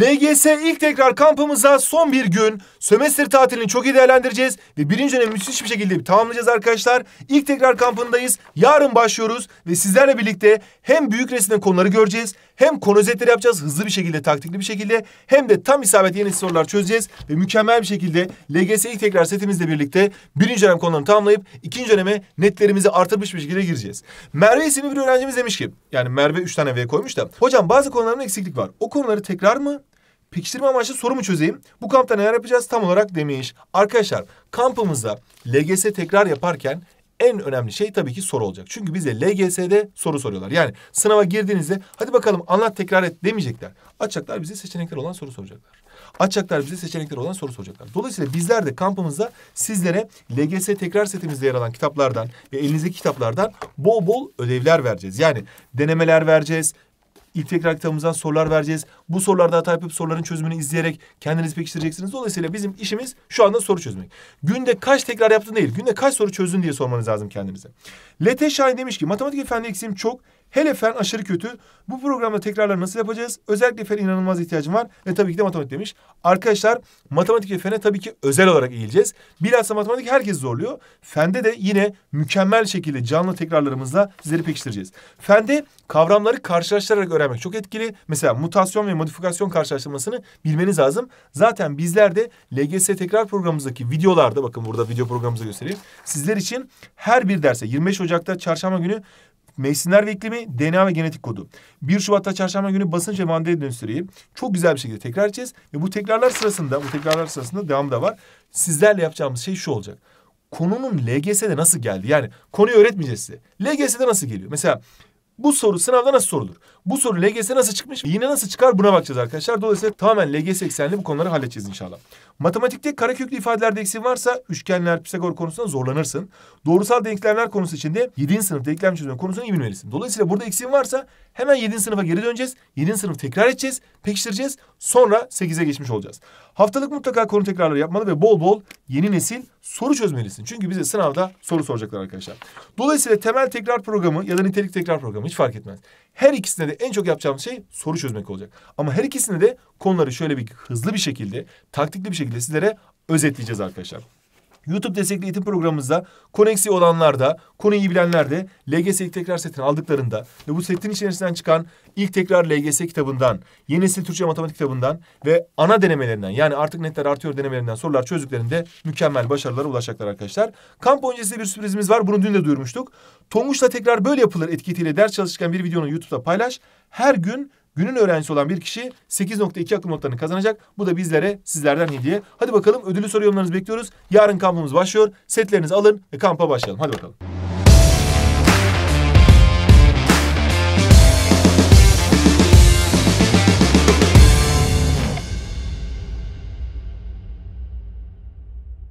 LGS ilk tekrar kampımıza son bir gün. Sömestr tatilini çok iyi değerlendireceğiz. Ve birinci dönemi müthiş bir şekilde tamamlayacağız arkadaşlar. İlk tekrar kampındayız. Yarın başlıyoruz. Ve sizlerle birlikte hem büyük resimde konuları göreceğiz. Hem konu özetleri yapacağız hızlı bir şekilde, taktikli bir şekilde. Hem de tam isabet yeni sorular çözeceğiz. Ve mükemmel bir şekilde LGS ilk tekrar setimizle birlikte birinci dönem konularını tamamlayıp ikinci döneme netlerimizi artırmış bir şekilde gireceğiz. Merve isimli bir öğrencimiz demiş ki, yani Merve üç tane V koymuş da. Hocam bazı konuların eksiklik var. O konuları tekrar mı pekiştirme amaçlı soru mu çözeyim? Bu kampta neler yapacağız tam olarak demiş. Arkadaşlar kampımızda LGS tekrar yaparken en önemli şey tabii ki soru olacak. Çünkü bize LGS'de soru soruyorlar. Yani sınava girdiğinizde hadi bakalım anlat tekrar et demeyecekler. Açacaklar bize seçenekler olan soru soracaklar. Açacaklar bize seçenekler olan soru soracaklar. Dolayısıyla bizler de kampımızda sizlere LGS tekrar setimizde yer alan kitaplardan ve elinizdeki kitaplardan bol bol ödevler vereceğiz. Yani denemeler vereceğiz, İlk tekrar kitabımızdan sorular vereceğiz. Bu sorularda hata yapıp soruların çözümünü izleyerek kendiniz pekiştireceksiniz. Dolayısıyla bizim işimiz şu anda soru çözmek. Günde kaç tekrar yaptın değil, günde kaç soru çözdün diye sormanız lazım kendinize. Lete Şahin demiş ki matematik efendi eksiğim çok. Hele fen aşırı kötü. Bu programda tekrarları nasıl yapacağız? Özellikle fen inanılmaz ihtiyacım var. Ve tabii ki de matematik demiş. Arkadaşlar matematik ve fene tabii ki özel olarak eğileceğiz. Bilhassa matematik herkes zorluyor. Fende de yine mükemmel şekilde canlı tekrarlarımızla sizleri pekiştireceğiz. Fende kavramları karşılaştırarak öğrenmek çok etkili. Mesela mutasyon ve modifikasyon karşılaştırmasını bilmeniz lazım. Zaten bizler de LGS tekrar programımızdaki videolarda bakın burada video programımızı göstereyim. Sizler için her bir derse 25 Ocak'ta çarşamba günü Mevsimler ve iklimi, DNA ve genetik kodu. 1 Şubat'ta çarşamba günü basınç ve mandalina dönüştürüyü çok güzel bir şekilde tekrar edeceğiz. Ve bu tekrarlar sırasında, bu tekrarlar sırasında devam da var. Sizlerle yapacağımız şey şu olacak. Konunun LGS'de nasıl geldi? Yani konuyu öğretmeyeceğiz size. LGS'de nasıl geliyor? Mesela bu soru sınavda nasıl sorulur? Bu soru LGS nasıl çıkmış? Yine nasıl çıkar buna bakacağız arkadaşlar. Dolayısıyla tamamen LGS eksenli bu konuları halledeceğiz inşallah. Matematikte kareköklü ifadelerde eksiğin varsa üçgenler, Pisagor konusunda zorlanırsın. Doğrusal denklemler konusu içinde 7. sınıf denklem çözümü konusunu iyi bilmelisin. Dolayısıyla burada eksiğin varsa hemen 7. sınıfa geri döneceğiz. 7. sınıf tekrar edeceğiz, pekiştireceğiz. Sonra 8'e geçmiş olacağız. Haftalık mutlaka konu tekrarları yapmalı ve bol bol yeni nesil soru çözmelisin. Çünkü bize sınavda soru soracaklar arkadaşlar. Dolayısıyla temel tekrar programı ya da nitelik tekrar programı hiç fark etmez. Her ikisinde de en çok yapacağımız şey soru çözmek olacak. Ama her ikisinde de konuları şöyle bir hızlı bir şekilde, taktikli bir şekilde sizlere özetleyeceğiz arkadaşlar. YouTube destekli eğitim programımızda koneksi olanlar da, konuyu bilenler de LGS ilk tekrar setini aldıklarında ve bu setin içerisinden çıkan ilk tekrar LGS kitabından, yeni nesil Türkçe matematik kitabından ve ana denemelerinden yani artık netler artıyor denemelerinden sorular çözdüklerinde mükemmel başarılara ulaşacaklar arkadaşlar. Kamp öncesi bir sürprizimiz var. Bunu dün de duyurmuştuk. Tonguç'la tekrar böyle yapılır etiketiyle ders çalışırken bir videonu YouTube'da paylaş. Her gün Günün öğrencisi olan bir kişi 8.2 akım notlarını kazanacak. Bu da bizlere sizlerden hediye. Hadi bakalım ödülü soru yorumlarınızı bekliyoruz. Yarın kampımız başlıyor. Setlerinizi alın ve kampa başlayalım. Hadi bakalım.